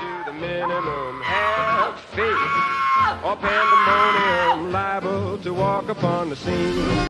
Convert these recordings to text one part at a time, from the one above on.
to the minimum. Have faith or pandemonium liable to walk upon the scene.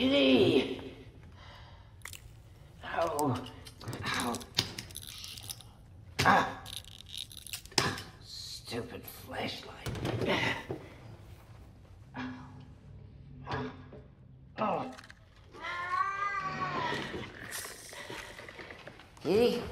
Kitty! Ow. Ow. Ah. Stupid flashlight. Oh. Kitty?